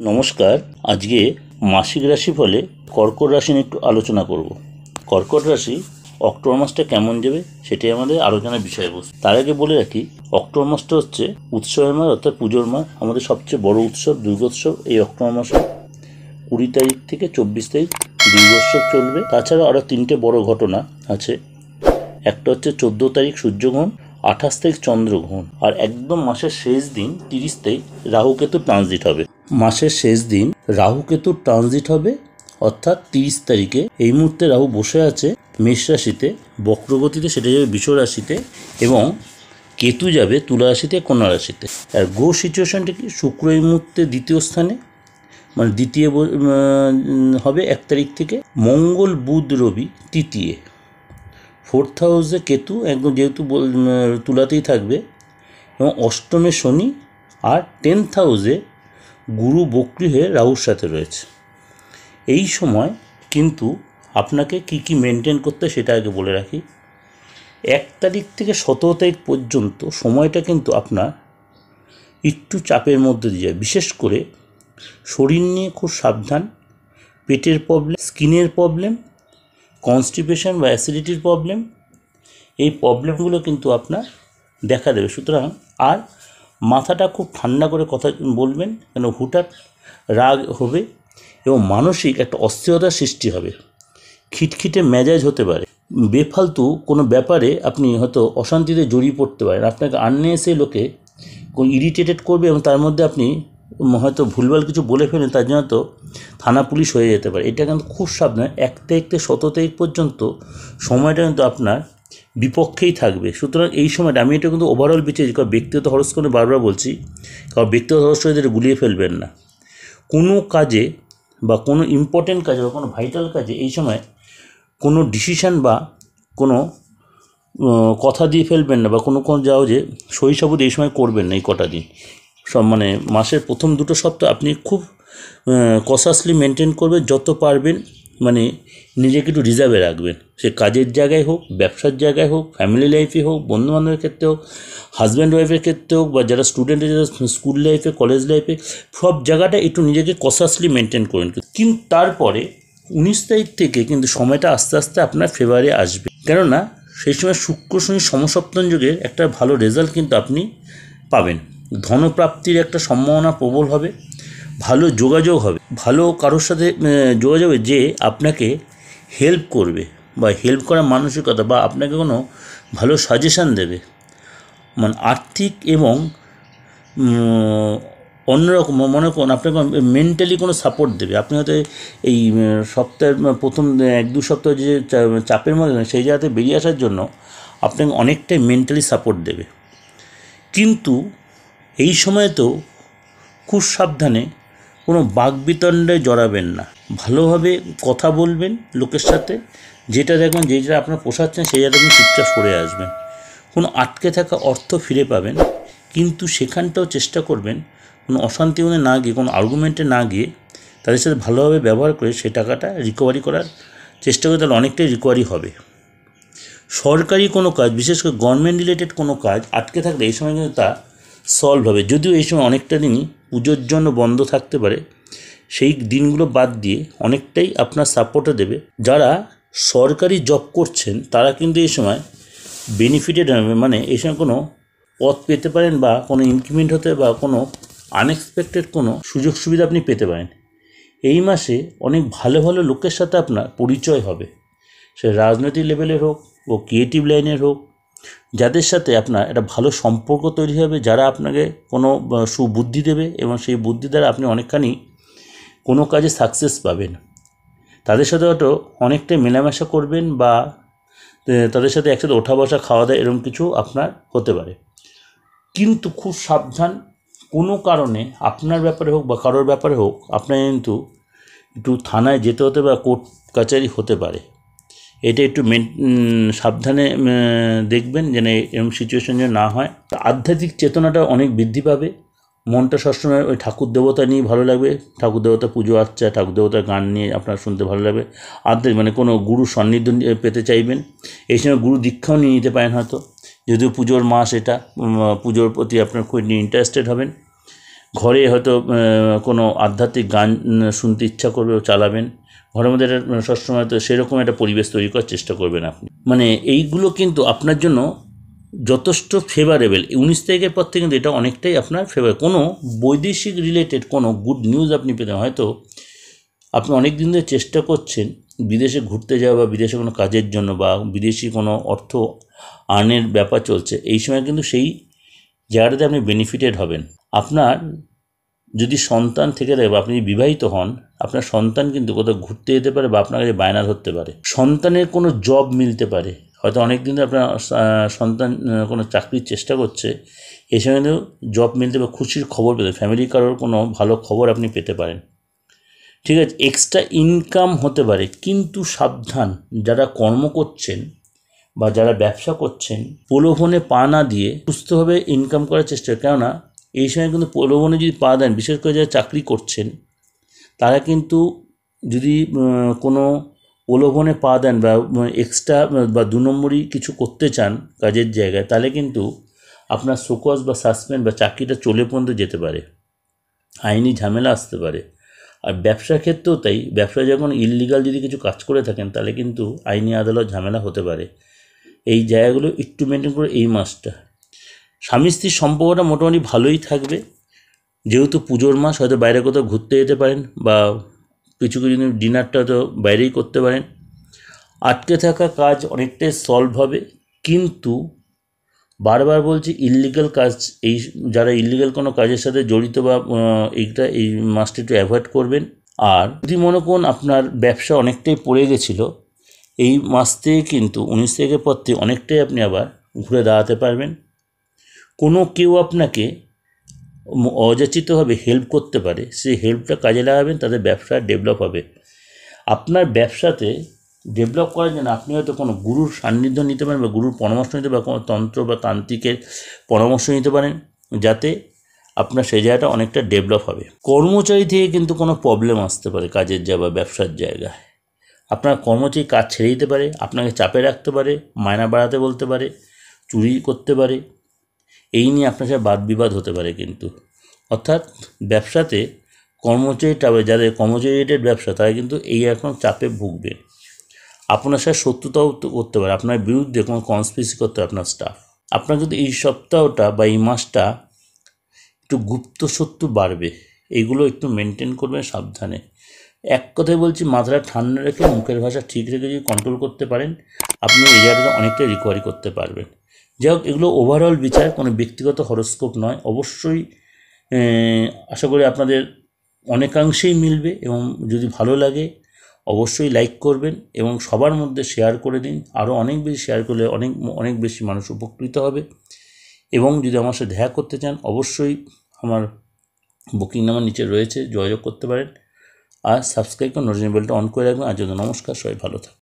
নমস্কার, আজকে মাসিক রাশি ফলে কর্কট রাশি নিয়ে একটু আলোচনা করব। কর্কট রাশি অক্টোবর মাসটা কেমন যাবে সেটাই আমাদের আলোচনার বিষয়বস্তু। তার আগে বলে রাখি, অক্টোবর মাসটা হচ্ছে উৎসবের মাস, অর্থাৎ পুজোর মাস, আমাদের সবচেয়ে বড় উৎসব, দুর্গোৎসব এই অক্টোবর মাসে। কুড়ি তারিখ থেকে চব্বিশ তারিখ দুর্গোৎসব চলবে। তাছাড়া আরও তিনটে বড় ঘটনা আছে। একটা হচ্ছে চোদ্দ তারিখ সূর্যগ্রহণ, আঠাশ তারিখ চন্দ্রগ্রহণ। আর একদম মাসের শেষ দিন তিরিশ তারিখ রাহুকেতু ট্রানজিট হবে। মাসের শেষ দিন রাহুকেতু ট্রানজিট হবে, অর্থাৎ তিরিশ তারিখে। এই মুহূর্তে রাহু বসে আছে মেষ রাশিতে, বক্রগতিতে সেটা যাবে বিষ রাশিতে এবং কেতু যাবে তুলা রাশিতে, কন্যা রাশিতে। আর গো সিচুয়েশনটা কি? শুক্র এই মুহূর্তে দ্বিতীয় স্থানে মানে দ্বিতীয় হবে এক তারিখ থেকে। মঙ্গল, বুধ, রবি তৃতীয়। ফোর্থ হাউসে কেতু একদম যেহেতু তুলাতেই থাকবে এবং অষ্টমে শনি আর টেন্থ হাউসে গুরু বক্রি হয়ে রাহুর সাথে রয়েছে। এই সময় কিন্তু আপনাকে কি কি মেনটেন করতে সেটা আগে বলে রাখি। এক তারিখ থেকে সতেরো তারিখ পর্যন্ত সময়টা কিন্তু আপনার একটু চাপের মধ্যে দিয়ে যায়। বিশেষ করে শরীর নিয়ে খুব সাবধান, পেটের প্রবলেম স্কিনের প্রবলেম কনস্টিপেশন বা অ্যাসিডিটির প্রবলেম এই প্রবলেমগুলো কিন্তু আপনার দেখা দেবে। সুতরাং আর মাথাটা খুব ঠান্ডা করে কথা বলবেন কেন হুটহাট রাগ হবে এবং মানসিক একটা অস্থিরতার সৃষ্টি হবে। খিটখিটে মেজাজ হতে পারে। বেফালতু কোনো ব্যাপারে আপনি হয়তো অশান্তিতে জড়িয়ে পড়তে পারেন। আপনাকে আননেসে লোকে ইরিটেটেড করবে এবং তার মধ্যে আপনি হয়তো ভুলভাল কিছু বলে ফেলেন তার জন্য তো থানা পুলিশ হয়ে যেতে পারে। এটা কিন্তু খুব সাবধান। এক থেকে সতেরো তারিখ পর্যন্ত সময়টা কিন্তু আপনার বিপক্ষেই থাকবে। সুতরাং এই সময়টা আমি এটা কিন্তু ওভারঅল বিচারি কারণ ব্যক্তিগত হরস্কোপে বারবার বলছি, কারণ ব্যক্তিগত হরস্কোপে গুলিয়ে ফেলবেন না। কোনো কাজে বা কোনো ইম্পর্টেন্ট কাজে বা কোনো ভাইটাল কাজে এই সময় কোনো ডিসিশান বা কোনো কথা দিয়ে ফেলবেন না বা কোনো কোনো যাও যে শৈশবুদ এই সময় করবেন না এই কটা দিন। সব মানে মাসের প্রথম দুটো সপ্তাহ আপনি খুব কসাসলি মেনটেন করবেন, যত পারবেন মানে নিজেকে একটু রিজার্ভে রাখবেন। সে কাজের জায়গায় হোক, ব্যবসার জায়গায় হোক ফ্যামিলি লাইফে হোক, বন্ধুবান্ধবের ক্ষেত্রে হোক হাজব্যান্ড ওয়াইফের ক্ষেত্রে হোক, বা যারা স্টুডেন্ট যারা স্কুল লাইফে কলেজ লাইফে সব জায়গাটা একটু নিজেকে কসাসলি মেনটেন করেন। কিন্তু তারপরে উনিশ তারিখ থেকে কিন্তু সময়টা আস্তে আস্তে আপনার ফেভারে আসবে। কেননা সেই সময় শুক্র, শনি, সমসপ্তম যুগের একটা ভালো রেজাল্ট কিন্তু আপনি পাবেন। ধনপ্রাপ্তির একটা সম্ভাবনা প্রবল হবে। ভালো যোগাযোগ হবে, ভালো কারোর সাথে যোগাযোগ হবে যে আপনাকে হেল্প করবে বা হেল্প করার মানসিকতা বা আপনাকে কোনো ভালো সাজেশান দেবে। মানে আর্থিক এবং অন্যরকম মনে করুন আপনাকে মেন্টালি কোনো সাপোর্ট দেবে। আপনি হয়তো এই সপ্তাহের প্রথম এক, দু সপ্তাহ যে চাপের মধ্যে সেই জায়গাতে বেরিয়ে আসার জন্য আপনাকে অনেকটাই মেন্টালি সাপোর্ট দেবে। কিন্তু এই সময় তো খুব সাবধানে কোনো বাগবিতণ্ডে জড়াবেন না। ভালোভাবে কথা বলবেন লোকের সাথে। যেটা দেখবেন, যে যেটা আপনার পোষাচ্ছেন, সেই জায়গাটা আপনি চুপচাপ সরে আসবেন। কোনো আটকে থাকা অর্থ ফিরে পাবেন, কিন্তু সেখানটাও চেষ্টা করবেন কোনো অশান্তি মনে না গিয়ে, কোনো আর্গুমেন্টে না গিয়ে তাদের সাথে ভালোভাবে ব্যবহার করে সেই টাকাটা রিকভারি করার চেষ্টা করে তাহলে অনেকটাই রিকভারি হবে। সরকারি কোনো কাজ, বিশেষ করে গভর্নমেন্ট রিলেটেড কোনো কাজ আটকে থাকলে, এই সময় কিন্তু তা সলভ হবে। যদিও এই সময় অনেকটা দিনই পুজোর জন্য বন্ধ থাকতে পারে, সেই দিনগুলো বাদ দিয়ে অনেকটাই আপনার সাপোর্টে দেবে। যারা সরকারি জব করছেন, তারা কিন্তু এই সময় বেনিফিটেড হবে। মানে এই সময় কোনো পথ পেতে পারেন বা কোনো ইনক্রিমেন্ট হতে বা কোনো আনএক্সপেক্টেড কোনো সুযোগ সুবিধা আপনি পেতে পারেন। এই মাসে অনেক ভালো ভালো লোকের সাথে আপনার পরিচয় হবে। সে রাজনৈতিক লেভেলের হোক, ও ক্রিয়েটিভ লাইনের হোক যাদের সাথে আপনার একটা ভালো সম্পর্ক তৈরি হবে, যারা আপনাকে কোনো সুবুদ্ধি দেবে এবং সেই বুদ্ধি দ্বারা আপনি অনেকখানি কোনো কাজে সাকসেস পাবেন। তাদের সাথে হয়তো অনেকটাই মেলামেশা করবেন বা তাদের সাথে একসাথে ওঠা বসা, খাওয়া দাওয়া এরকম কিছু আপনার হতে পারে। কিন্তু খুব সাবধান, কোনো কারণে, আপনার ব্যাপারে হোক বা কারোর ব্যাপারে হোক, আপনার কিন্তু একটু থানায় যেতে হতে বা কোর্ট কাচারি হতে পারে। এটা একটু মেন সাবধানে দেখবেন যেন এরকম সিচুয়েশন যেন না হয়। আধ্যাত্মিক চেতনাটা অনেক বৃদ্ধি পাবে। মনটা সবসময় ওই ঠাকুর দেবতা নিয়ে ভালো লাগবে। ঠাকুর দেবতা পুজো আচ্ছা ঠাকুর দেবতার গান নিয়ে আপনার শুনতে ভালো লাগবে। আধ্যাত্মিক মানে কোনো গুরু সান্নিধ্য পেতে চাইবেন। এই সময় গুরু দীক্ষাও নিয়ে নিতে পারেন হয়তো। যদিও পুজোর মাস এটা পুজোর প্রতি আপনার খুব ইন্টারেস্টেড হবেন। ঘরে হয়তো কোনো আধ্যাত্মিক গান শুনতে ইচ্ছা করবে চালাবেন। ঘরের মধ্যে একটা সবসময় তো সেরকম একটা পরিবেশ তৈরি করার চেষ্টা করবেন আপনি। মানে এইগুলো কিন্তু আপনার জন্য যথেষ্ট ফেভারেবল উনিশ তারিখের পর থেকে কিন্তু এটা অনেকটাই আপনার ফেভার কোনো বৈদেশিক রিলেটেড কোনো গুড নিউজ আপনি পেতে হয়তো আপনি অনেক দিন ধরে চেষ্টা করছেন বিদেশে ঘুরতে যাওয়া বা বিদেশে কোনো কাজের জন্য বা বিদেশি কোনো অর্থ আর্নের ব্যাপার চলছে, এই সময় কিন্তু সেই জায়গাটাতে আপনি বেনিফিটেড হবেন। আপনার যদি সন্তান থেকে থাকে বা আপনি বিবাহিত হন, আপনার সন্তান কিন্তু কোথাও ঘুরতে যেতে পারে বা আপনার কাছে বায়না ধরতে পারে। সন্তানের কোনো জব মিলতে পারে। হয়তো অনেক দিন আপনার সন্তান কোনো চাকরির চেষ্টা করছে এই সময় কিন্তু জব মিলতে বা খুশির খবর পেতে ফ্যামিলি কারোর কোনো ভালো খবর আপনি পেতে পারেন। ঠিক আছে এক্সট্রা ইনকাম হতে পারে, কিন্তু সাবধান। যারা কর্ম করছেন বা যারা ব্যবসা করছেন, প্রলোভনে পা না দিয়ে সুস্থভাবে ইনকাম করার চেষ্টা কেননা এই সময় কিন্তু প্রলোভনে যদি পা দেন, বিশেষ করে যারা চাকরি করছেন, তারা কিন্তু যদি কোনো প্রলোভনে পা দেন বা এক্সট্রা বা দু নম্বরই কিছু করতে চান কাজের জায়গায়, তাহলে কিন্তু আপনার শোকজ বা সাসপেন্ড বা চাকরিটা চলে পর্যন্ত যেতে পারে। আইনি ঝামেলা আসতে পারে। আর ব্যবসার ক্ষেত্রেও তাই, ব্যবসা যখন ইললিগাল যদি কিছু কাজ করে থাকেন, তাহলে কিন্তু আইনি আদালত ঝামেলা হতে পারে। এই জায়গাগুলো একটু মেনটেন করে এই মাসটা। স্বামী স্ত্রীর সম্পর্কটা মোটামুটি ভালোই থাকবে। যেহেতু পুজোর মাস, হয়তো বাইরে কোথাও ঘুরতে যেতে পারেন বা কিছু কিছু দিন ডিনারটা হয়তো বাইরেই করতে পারেন। আটকে থাকা কাজ অনেকটাই সলভ হবে। কিন্তু বারবার বলছি ইললিগাল কাজ, এই যারা ইললিগাল কোনো কাজের সাথে জড়িত বা এইটা, এই মাসটা একটু অ্যাভয়েড করবেন। আর যদি মনে করুন আপনার ব্যবসা অনেকটাই পড়ে গেছিল, এই মাস থেকে কিন্তু, উনিশ তারিখের পর থেকে অনেকটাই আপনি আবার ঘুরে দাঁড়াতে পারবেন। কোনো কেউ আপনাকে অযাচিতভাবে হেল্প করতে পারে, সেই হেল্পটা কাজে লাগাবেন তাদের ব্যবসা ডেভেলপ হবে। আপনার ব্যবসাতে ডেভেলপ করার জন্য আপনি হয়তো কোনো গুরুর সান্নিধ্য নিতে পারেন বা গুরুর পরামর্শ নিতে বা কোনো তন্ত্র বা তান্ত্রিকের পরামর্শ নিতে পারেন, যাতে আপনার সেই জায়গাটা অনেকটা ডেভেলপ হবে। কর্মচারী থেকে কিন্তু কোনো প্রবলেম আসতে পারে কাজের জায়গা বা ব্যবসার জায়গায়। আপনার কর্মচারী কাজ ছেড়ে দিতে পারে, আপনাকে চাপে রাখতে পারে, মায়না বাড়াতে বলতে পারে, চুরি করতে পারে এই নিয়ে আপনার সাথে বাদ বিবাদ হতে পারে কিন্তু। অর্থাৎ ব্যবসাতে কর্মচারীটা বা যাদের কর্মচারী রিলেটেড ব্যবসা, তারা কিন্তু এই এখন চাপে ভুগবে। আপনার সাথে শত্রুতাও করতে পারে। আপনার বিরুদ্ধে কোনো কনস্পিসি করতে আপনার স্টাফ আপনার কিন্তু এই সপ্তাহটা বা এই মাসটা একটু গুপ্ত শত্রু বাড়বে। এইগুলো একটু মেনটেন করবেন সাবধানে। এক কথায় বলছি, মাথাটা ঠান্ডা রেখে মুখের ভাষা ঠিক রেখে যদি কন্ট্রোল করতে পারেন, আপনি এই জায়গাটা অনেকটা রিকভারি করতে পারবেন। যাই হোক, এগুলো ওভারঅল বিচার, কোনো ব্যক্তিগত হরস্কোপ নয়। অবশ্যই আশা করি আপনাদের অনেকাংশেই মিলবে এবং যদি ভালো লাগে, অবশ্যই লাইক করবেন এবং সবার মধ্যে শেয়ার করে দিন। আরও অনেক বেশি শেয়ার করলে অনেক অনেক বেশি মানুষ উপকৃত হবে। এবং যদি আমার সাথে দেখা করতে চান, অবশ্যই আমার বুকিং নাম্বার নিচে রয়েছে, যোগাযোগ করতে পারেন। আর সাবস্ক্রাইব করে নোটিফিকেশন বেলটা অন করে রাখবেন। আর যদি নমস্কার, সবাই ভালো থাকুন।